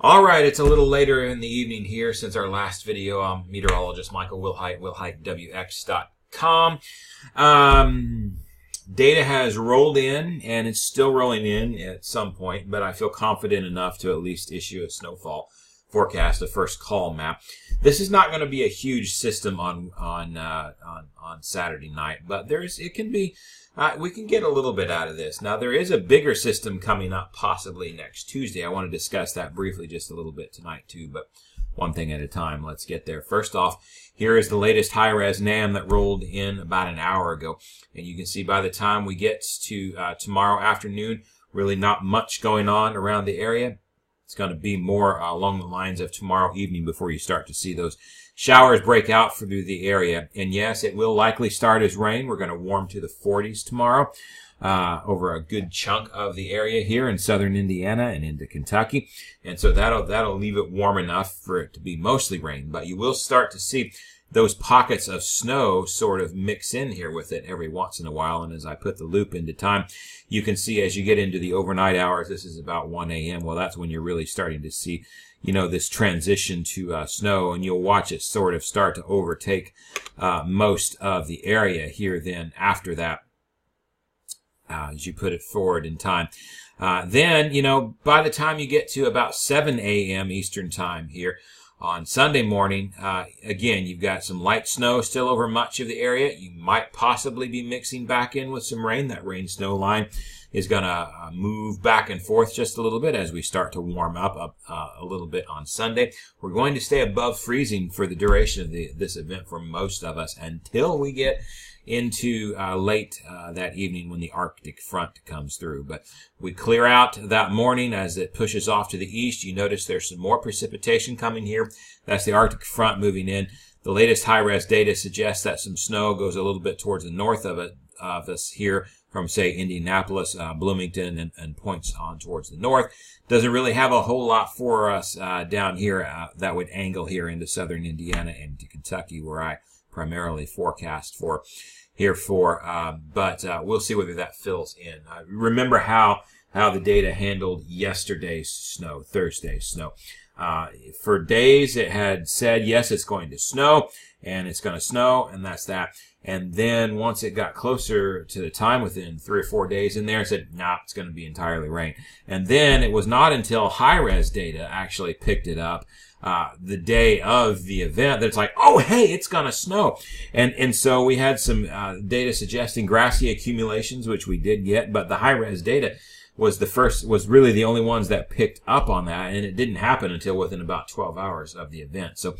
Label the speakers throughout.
Speaker 1: All right, it's a little later in the evening here since our last video. I'm meteorologist Michael Wilhite, wilhitewx.com. Um, data has rolled in and it's still rolling in at some point, but I feel confident enough to at least issue a snowfall forecast, a first call map. This is not going to be a huge system on on uh, on on Saturday night, but there's it can be uh, we can get a little bit out of this. Now, there is a bigger system coming up possibly next Tuesday. I want to discuss that briefly just a little bit tonight, too, but one thing at a time. Let's get there. First off, here is the latest high-res NAM that rolled in about an hour ago. And you can see by the time we get to uh, tomorrow afternoon, really not much going on around the area. It's going to be more uh, along the lines of tomorrow evening before you start to see those showers break out through the area. And yes, it will likely start as rain. We're going to warm to the 40s tomorrow. Uh, over a good chunk of the area here in southern Indiana and into Kentucky. And so that'll, that'll leave it warm enough for it to be mostly rain. But you will start to see those pockets of snow sort of mix in here with it every once in a while. And as I put the loop into time, you can see as you get into the overnight hours, this is about 1 a.m. Well, that's when you're really starting to see, you know, this transition to uh, snow and you'll watch it sort of start to overtake uh, most of the area here then after that. Uh, as you put it forward in time. Uh, then, you know, by the time you get to about 7 a.m. Eastern time here, on Sunday morning. Uh, again, you've got some light snow still over much of the area. You might possibly be mixing back in with some rain. That rain snow line is going to uh, move back and forth just a little bit as we start to warm up, uh, a little bit on Sunday. We're going to stay above freezing for the duration of the, this event for most of us until we get into uh, late uh, that evening when the Arctic front comes through. But we clear out that morning as it pushes off to the east. You notice there's some more precipitation coming here. That's the Arctic front moving in. The latest high-res data suggests that some snow goes a little bit towards the north of it of us here from say Indianapolis, uh, Bloomington, and, and, points on towards the north. Doesn't really have a whole lot for us uh, down here uh, that would angle here into southern Indiana and to Kentucky, where I primarily forecast for here for, uh, but uh, we'll see whether that fills in. Uh, remember how how the data handled yesterday's snow, Thursday's snow. Uh, for days, it had said yes, it's going to snow, and it's going to snow, and that's that. And then once it got closer to the time within three or four days in there, it said, nah, it's going to be entirely rain. And then it was not until high res data actually picked it up uh, the day of the event that's like, oh, hey, it's going to snow. And, and so we had some uh, data suggesting grassy accumulations, which we did get, but the high res data was the first, was really the only ones that picked up on that. And it didn't happen until within about 12 hours of the event. So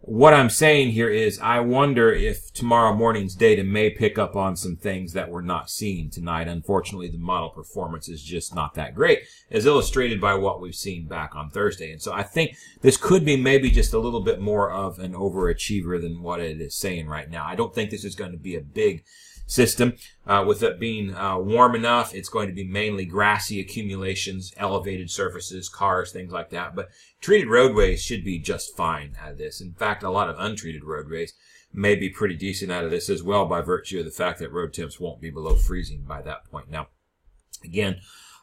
Speaker 1: what I'm saying here is I wonder if tomorrow morning's data may pick up on some things that we're not seeing tonight. Unfortunately, the model performance is just not that great, as illustrated by what we've seen back on Thursday. And so I think this could be maybe just a little bit more of an overachiever than what it is saying right now. I don't think this is going to be a big system. Uh, with it being uh, warm enough, it's going to be mainly grassy accumulations, elevated surfaces, cars, things like that. But treated roadways should be just fine out of this. In fact, a lot of untreated roadways may be pretty decent out of this as well by virtue of the fact that road temps won't be below freezing by that point. Now, again,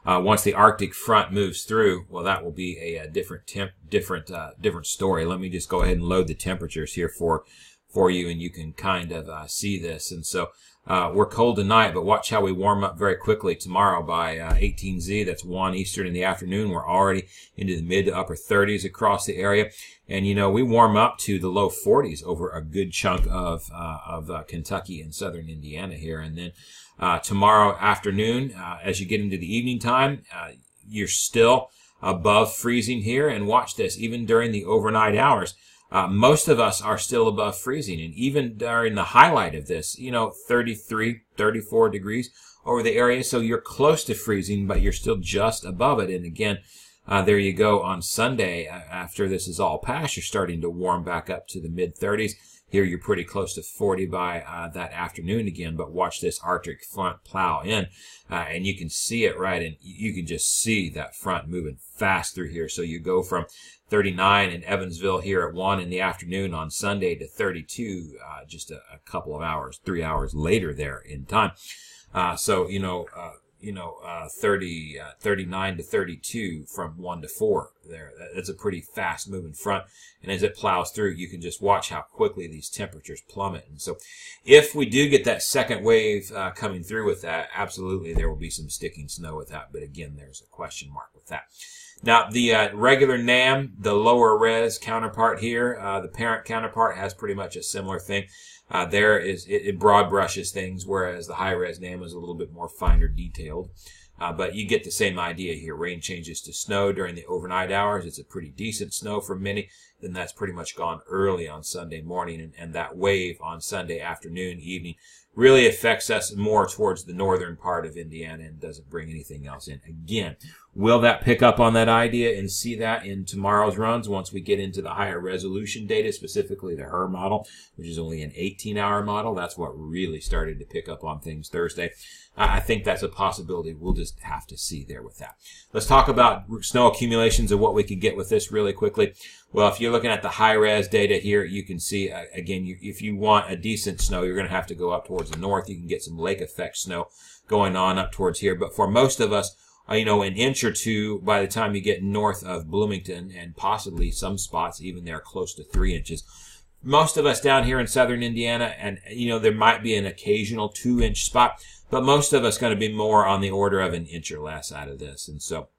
Speaker 1: uh, once the Arctic front moves through, well, that will be a, a different temp, different, uh, different story. Let me just go ahead and load the temperatures here for, for you, and you can kind of uh, see this. And so uh, we're cold tonight, but watch how we warm up very quickly tomorrow by uh, 18Z. That's 1 Eastern in the afternoon. We're already into the mid to upper 30s across the area. And, you know, we warm up to the low 40s over a good chunk of, uh, of uh, Kentucky and southern Indiana here. And then uh, tomorrow afternoon, uh, as you get into the evening time, you're still above freezing here. And watch this, even during the overnight hours. Uh, most of us are still above freezing. And even during the highlight of this, you know, 33, 34 degrees over the area. So you're close to freezing, but you're still just above it. And again, uh, there you go on Sunday after this is all past. You're starting to warm back up to the mid 30s. Here you're pretty close to 40 by uh, that afternoon again, but watch this Arctic front plow in, uh, and you can see it right, and you can just see that front moving fast through here. So you go from 39 in Evansville here at 1 in the afternoon on Sunday to 32 uh, just a, a, couple of hours, three hours later there in time. Uh, so, you know, uh, you know, uh, 30, uh, 39 to 32 from 1 to 4 there. That's a pretty fast moving front. And as it plows through, you can just watch how quickly these temperatures plummet. And so if we do get that second wave uh, coming through with that, absolutely there will be some sticking snow with that. But again, there's a question mark with that. Now, the uh, regular NAM, the lower res counterpart here, uh, the parent counterpart has pretty much a similar thing. Uh, there is it, it, broad brushes things, whereas the high res NAM is a little bit more finer detailed. Uh, but you get the same idea here. Rain changes to snow during the overnight hours. It's a pretty decent snow for many. Then that's pretty much gone early on Sunday morning, and, and that wave on Sunday afternoon, evening really affects us more towards the northern part of Indiana and doesn't bring anything else in. Again, will that pick up on that idea and see that in tomorrow's runs once we get into the higher resolution data, specifically the HRRR model, which is only an 18 hour model? That's what really started to pick up on things Thursday. I think that's a possibility. We'll just have to see there with that. Let's talk about snow accumulations and what we could get with this really quickly. Well, if you're looking at the high res data here, you can see, uh, again, you, if you want a decent snow, you're going to have to go up towards the north. You can get some lake effect snow going on up towards here. But for most of us, uh, you know, an inch or two by the time you get north of Bloomington and possibly some spots even there close to three inches. Most of us down here in southern Indiana, and, you know, there might be an occasional two inch spot but most of us going to be more on the order of an inch or less out of this. And so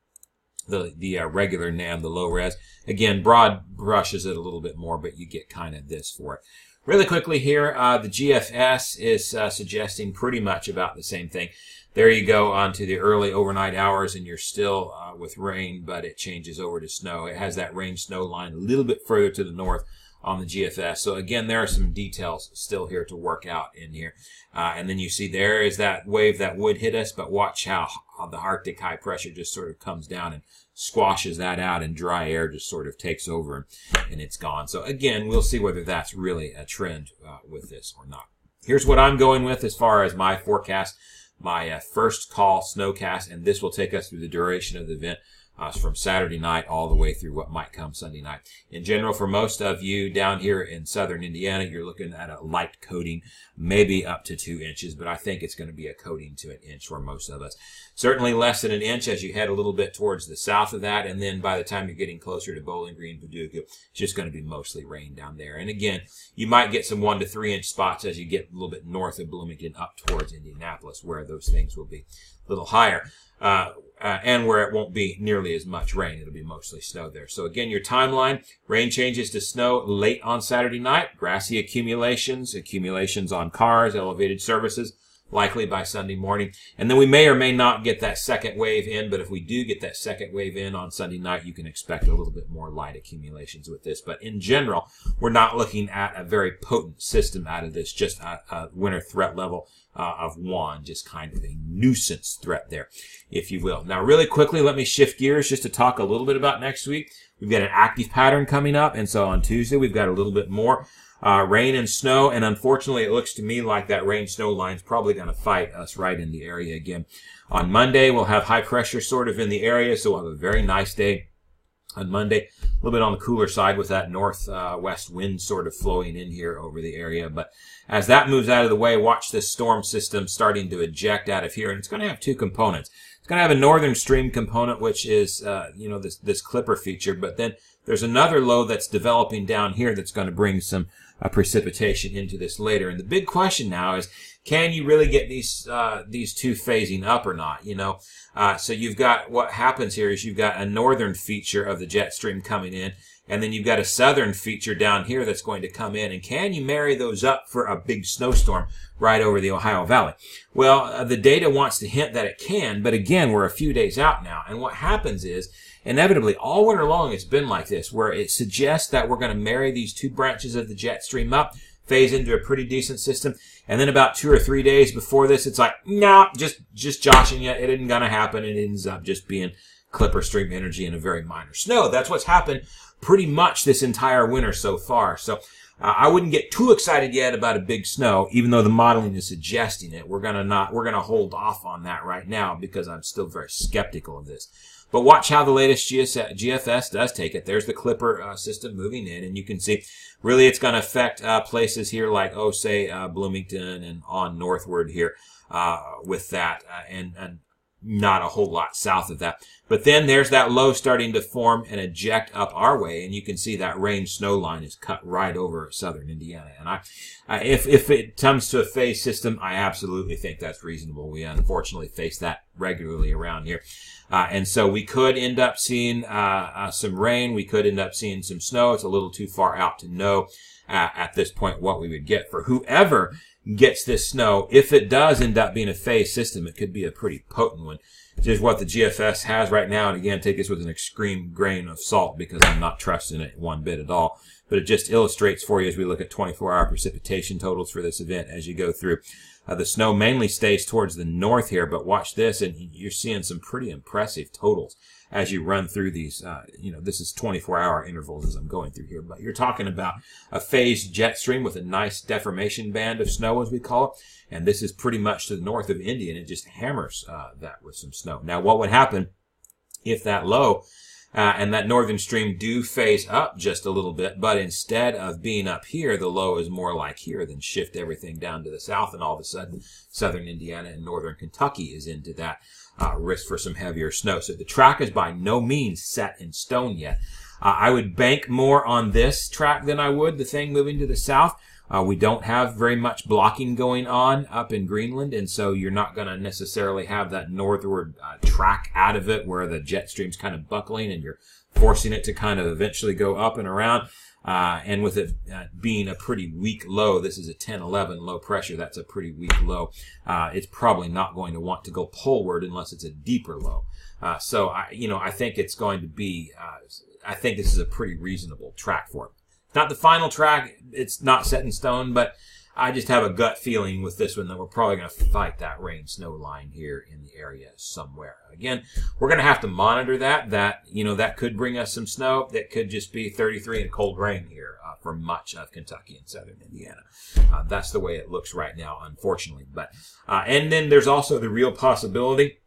Speaker 1: the, the uh, regular NAM, the low res, again, broad brushes it a little bit more, but you get kind of this for it. Really quickly here, uh, the GFS is uh, suggesting pretty much about the same thing. There you go onto the early overnight hours and you're still uh, with rain, but it changes over to snow. It has that rain snow line a little bit further to the north on the GFS. So again, there are some details still here to work out in here. Uh, and then you see there is that wave that would hit us, but watch how, the Arctic high pressure just sort of comes down and squashes that out and dry air just sort of takes over and it's gone. So again, we'll see whether that's really a trend uh, with this or not. Here's what I'm going with as far as my forecast, my uh, first call snowcast, and this will take us through the duration of the event uh, from Saturday night all the way through what might come Sunday night. In general, for most of you down here in southern Indiana, you're looking at a light coating, maybe up to two inches, but I think it's going to be a coating to an inch for most of us. Certainly less than an inch as you head a little bit towards the south of that, and then by the time you're getting closer to Bowling Green, Paducah, it's just going to be mostly rain down there. And again, you might get some one to three inch spots as you get a little bit north of Bloomington up towards Indianapolis, where those things will be little higher. Uh, uh, and where it won't be nearly as much rain. It'll be mostly snow there. So again, your timeline, rain changes to snow late on Saturday night, grassy accumulations, accumulations on cars, elevated services, likely by Sunday morning. And then we may or may not get that second wave in, but if we do get that second wave in on Sunday night, you can expect a little bit more light accumulations with this. But in general, we're not looking at a very potent system out of this, just a, a winter threat level uh, of one, just kind of a nuisance threat there, if you will. Now, really quickly, let me shift gears just to talk a little bit about next week. We've got an active pattern coming up, and so on Tuesday, we've got a little bit more uh, rain and snow, and unfortunately, it looks to me like that rain snow line is probably going to fight us right in the area again. On Monday, we'll have high pressure sort of in the area, so we'll have a very nice day on Monday. A little bit on the cooler side with that northwest uh, west wind sort of flowing in here over the area. But as that moves out of the way, watch this storm system starting to eject out of here. And it's going to have two components. It's going to have a northern stream component, which is, uh, you know, this, this clipper feature. But then there's another low that's developing down here that's going to bring some uh, precipitation into this later. And the big question now is, can you really get these uh, these two phasing up or not? You know, uh, so you've got what happens here is you've got a northern feature of the jet stream coming in, and then you've got a southern feature down here that's going to come in. And can you marry those up for a big snowstorm right over the Ohio Valley? Well, uh, the data wants to hint that it can, but again, we're a few days out now, and what happens is inevitably all winter long it's been like this where it suggests that we're going to marry these two branches of the jet stream up phase into a pretty decent system. And then about two or three days before this it's like nah just just joshing you it isn't going to happen. It ends up just being clipper stream energy and a very minor snow. That's what's happened pretty much this entire winter so far so uh, I wouldn't get too excited yet about a big snow, even though the modeling is suggesting it. We're gonna not, we're gonna hold off on that right now because I'm still very skeptical of this. But watch how the latest GFS does take it. There's the Clipper uh, system moving in, and you can see really it's going to affect uh, places here like, oh, say, uh, Bloomington and on northward here uh, with that. Uh, and, and not a whole lot south of that. But then there's that low starting to form and eject up our way, and you can see that range snow line is cut right over southern Indiana. And I, I if if it comes to a phase system, I absolutely think that's reasonable. We unfortunately face that regularly around here. Uh, and so we could end up seeing uh, uh, some rain. We could end up seeing some snow. It's a little too far out to know uh, at this point what we would get for whoever gets this snow. If it does end up being a phase system, it could be a pretty potent one. Just what the GFS has right now. And again, take this with an extreme grain of salt because I'm not trusting it one bit at all. But it just illustrates for you as we look at 24 hour precipitation totals for this event as you go through. Uh, the snow mainly stays towards the north here, but watch this and you're seeing some pretty impressive totals as you run through these. Uh, you know, this is 24 hour intervals as I'm going through here, but you're talking about a phased jet stream with a nice deformation band of snow, as we call it. And this is pretty much to the north of India, and it just hammers uh, that with some snow. Now, what would happen if that low uh, and that northern stream do phase up just a little bit, but instead of being up here, the low is more like here, then shift everything down to the south, and all of a sudden, southern Indiana and northern Kentucky is into that uh, risk for some heavier snow. So the track is by no means set in stone yet. Uh, I would bank more on this track than I would the thing moving to the south. Uh, we don't have very much blocking going on up in Greenland, and so you're not going to necessarily have that northward uh, track out of it where the jet stream's kind of buckling and you're forcing it to kind of eventually go up and around. Uh, and with it uh, being a pretty weak low, this is a 10, 11 low pressure. That's a pretty weak low. Uh, it's probably not going to want to go poleward unless it's a deeper low. Uh, so I, you know, I think it's going to be, uh, I think this is a pretty reasonable track for it. Not the final track. It's not set in stone, but I just have a gut feeling with this one that we're probably going to fight that rain snow line here in the area somewhere. Again, we're going to have to monitor that. That, you know, that could bring us some snow. That could just be 33 and cold rain here uh, for much of Kentucky and southern Indiana. Uh, that's the way it looks right now, unfortunately. But, uh, and then there's also the real possibility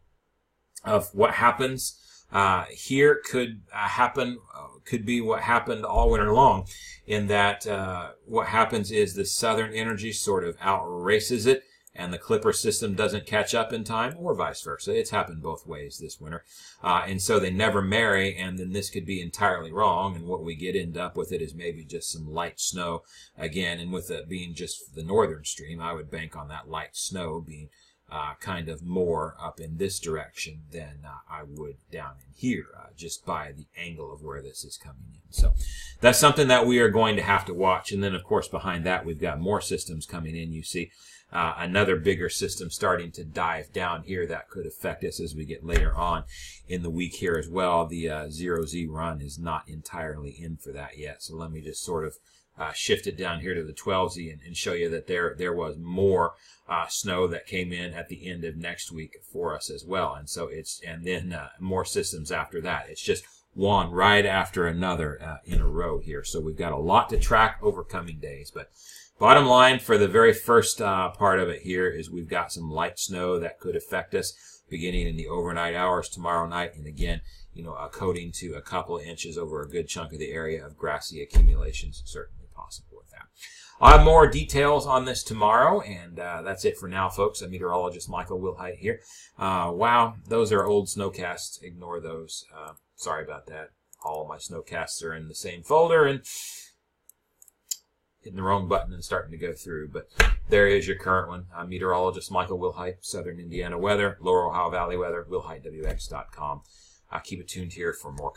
Speaker 1: of what happens uh, here could uh, happen, uh, could be what happened all winter long, in that uh, what happens is the southern energy sort of outraces it, and the Clipper system doesn't catch up in time, or vice versa. It's happened both ways this winter, uh, and so they never marry, and then this could be entirely wrong, and what we get end up with it is maybe just some light snow again, and with it being just the northern stream, I would bank on that light snow being uh, kind of more up in this direction than uh, I would down in here, uh, just by the angle of where this is coming in. So that's something that we are going to have to watch. And then, of course, behind that, we've got more systems coming in. You see uh, another bigger system starting to dive down here that could affect us as we get later on in the week here as well. The uh, zero Z run is not entirely in for that yet. So let me just sort of uh, shifted down here to the 12Z and, and, show you that there there was more uh, snow that came in at the end of next week for us as well. And so it's and then uh, more systems after that. It's just one right after another uh, in a row here. So we've got a lot to track over coming days. But bottom line for the very first uh, part of it here is we've got some light snow that could affect us beginning in the overnight hours tomorrow night. And again, you know, a coating to a couple of inches over a good chunk of the area of grassy accumulations, certainly. I'll have more details on this tomorrow, and uh, that's it for now, folks. I'm meteorologist Michael Wilhite here. Uh, wow, those are old snowcasts. Ignore those. Uh, sorry about that. All my snowcasts are in the same folder, and hitting the wrong button and starting to go through. But there is your current one. I'm meteorologist Michael Wilhite, Southern Indiana weather, Lower Ohio Valley weather, wilhitewx.com. Uh, keep it tuned here for more